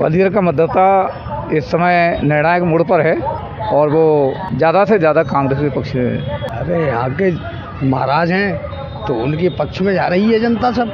ग्वालियर का मतदाता इस समय निर्णायक मोड़ पर है और वो ज़्यादा से ज़्यादा कांग्रेस के पक्ष में है। अरे यहाँ के महाराज हैं तो उनके पक्ष में जा रही है जनता सब।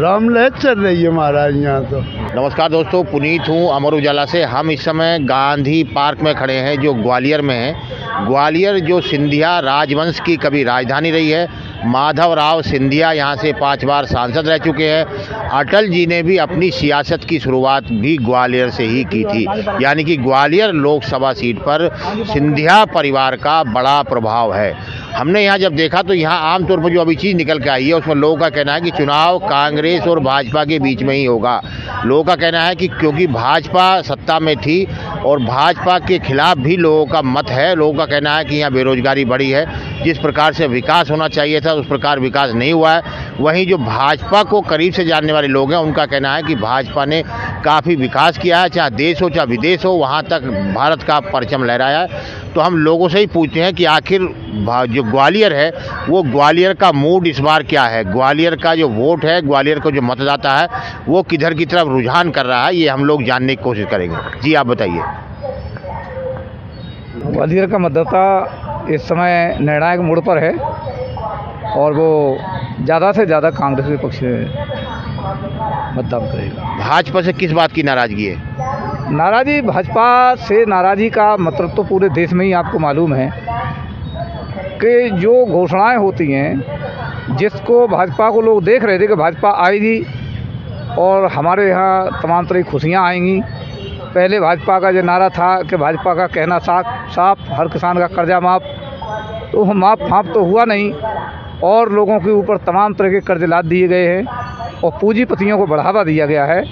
रामलहर चल रही है महाराज यहाँ तो। नमस्कार दोस्तों पुनीत हूँ अमर उजाला से। हम इस समय गांधी पार्क में खड़े हैं जो ग्वालियर में है। ग्वालियर जो सिंधिया राजवंश की कभी राजधानी रही है माधव राव सिंधिया यहाँ से पाँच बार सांसद रह चुके हैं। अटल जी ने भी अपनी सियासत की शुरुआत भी ग्वालियर से ही की थी। यानी कि ग्वालियर लोकसभा सीट पर सिंधिया परिवार का बड़ा प्रभाव है। हमने यहाँ जब देखा तो यहाँ आमतौर पर जो अभी चीज़ निकल के आई है, उसमें लोगों का कहना है कि चुनाव कांग्रेस और भाजपा के बीच में ही होगा। लोगों का कहना है कि क्योंकि भाजपा सत्ता में थी और भाजपा के खिलाफ भी लोगों का मत है, लोगों का कहना है कि यहाँ बेरोजगारी बढ़ी है। जिस प्रकार से विकास होना चाहिए था उस प्रकार विकास नहीं हुआ है। वहीं जो भाजपा को करीब से जानने वाले लोग हैं, उनका कहना है कि भाजपा ने काफ़ी विकास किया है, चाहे देश हो, चाहे विदेश हो, वहाँ तक भारत का परचम लहराया है। तो हम लोगों से ही पूछते हैं कि आखिर जो ग्वालियर है, वो ग्वालियर का मूड इस बार क्या है? ग्वालियर का जो वोट है, ग्वालियर का जो मतदाता है, वो किधर की तरफ़ रुझान कर रहा है, ये हम लोग जानने की कोशिश करेंगे। जी, आप बताइए। ग्वालियर का मतदाता इस समय निर्णायक मोड़ पर है। और वो ज़्यादा से ज़्यादा कांग्रेस के पक्ष में मतदान करेगा। भाजपा से किस बात की नाराज़गी है? नाराज़गी भाजपा से नाराज़गी का मतलब तो पूरे देश में ही आपको मालूम है कि जो घोषणाएँ होती हैं जिसको भाजपा को लोग देख रहे थे कि भाजपा आएगी और हमारे यहाँ तमाम तरह की खुशियाँ आएँगी। पहले भाजपा का जो नारा था कि भाजपा का कहना साफ़ साफ़ हर किसान का कर्जा माफ़ तो माफ़ फाँप तो हुआ नहीं। और लोगों के ऊपर तमाम तरह के कर्ज लाद दिए गए हैं और पूंजीपतियों को बढ़ावा दिया गया है।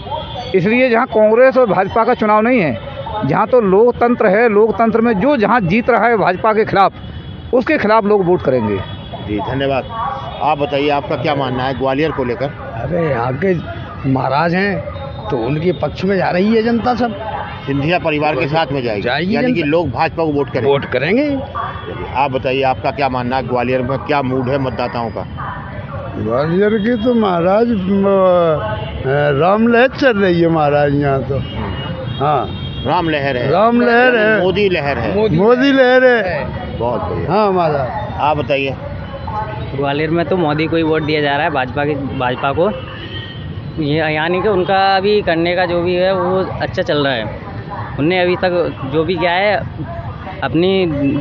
इसलिए जहाँ कांग्रेस और भाजपा का चुनाव नहीं है जहाँ तो लोकतंत्र है लोकतंत्र में जो जहाँ जीत रहा है भाजपा के खिलाफ उसके खिलाफ लोग वोट करेंगे। जी धन्यवाद। आप बताइए आपका क्या मानना है ग्वालियर को लेकर? अरे यहाँ के महाराज हैं तो उनके पक्ष में जा रही है जनता सब। सिंधिया परिवार के साथ में जाएगी। जाएगी यानी कि लोग भाजपा को वोट करेंगे। वोट करेंगे। आप बताइए आपका क्या मानना है? ग्वालियर में क्या मूड है मतदाताओं का? ग्वालियर की तो महाराज राम लहर चल रही है महाराज यहाँ तो। हाँ। राम लहर है। राम लहर है। मोदी लहर है। मोदी लहर है। बहुत बढ़िया। हाँ महाराज। आप बताइए। ग्वालियर में तो मोदी को ही वोट दिया जा रहा है भाजपा की भाजपा को। ये यानी कि उनका अभी करने का जो भी है वो अच्छा चल रहा है। उनने अभी तक जो भी किया है अपनी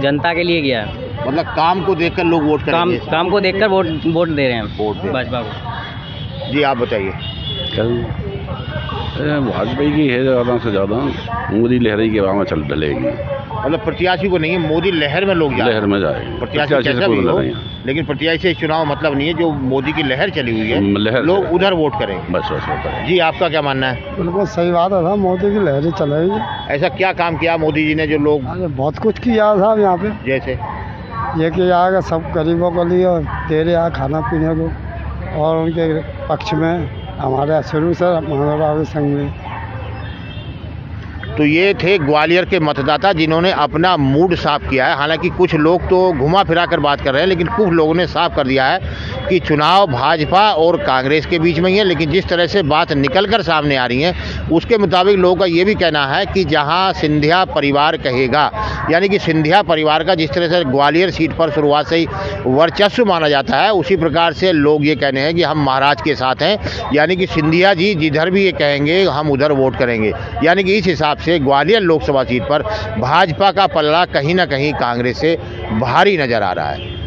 जनता के लिए किया है। मतलब काम को देखकर लोग वोट काम काम को देखकर वोट वोट दे रहे हैं वोट हैं। भाजपा को जी आप बताइए। भाजपा की है ज़्यादा से ज़्यादा। मोदी लहरी के में चल डलेगी। मतलब प्रत्याशी को नहीं है मोदी लहर में लोग लहर में जाएगी प्रत्याशी प्रत्याशी से कोई हो लड़ाई लेकिन प्रत्याशी से चुनाव मतलब नहीं है जो मोदी की लहर चली हुई है लहर लोग उधर वोट करेंगे बस बस है जी आपका क्या मानना है? बिल्कुल सही बात है मोदी की लहरें चलेगी ऐसा क्या काम किया मोदी जी ने जो लोग बहुत कुछ किया था यहाँ पे। जैसे? ये किया है सब गरीबों को लिए और दे रहा खाना पीने को और उनके पक्ष में हमारे शुरू से मानवराव संघ में। तो ये थे ग्वालियर के मतदाता जिन्होंने अपना मूड साफ़ किया है। हालाँकि कुछ लोग तो घुमा फिरा कर बात कर रहे हैं, लेकिन कुछ लोगों ने साफ़ कर दिया है। कि चुनाव भाजपा और कांग्रेस के बीच में ही है, लेकिन जिस तरह से बात निकल कर सामने आ रही है, उसके मुताबिक लोगों का ये भी कहना है कि जहाँ सिंधिया परिवार कहेगा, यानी कि सिंधिया परिवार का जिस तरह से ग्वालियर सीट पर शुरुआत से ही वर्चस्व माना जाता है, उसी प्रकार से लोग ये कहने हैं कि हम महाराज के साथ हैं, यानी कि सिंधिया जी जिधर भी ये कहेंगे, हम उधर वोट करेंगे। यानी कि इस हिसाब से ग्वालियर लोकसभा सीट पर भाजपा का पल्ला कहीं ना कहीं कांग्रेस से भारी नज़र आ रहा है।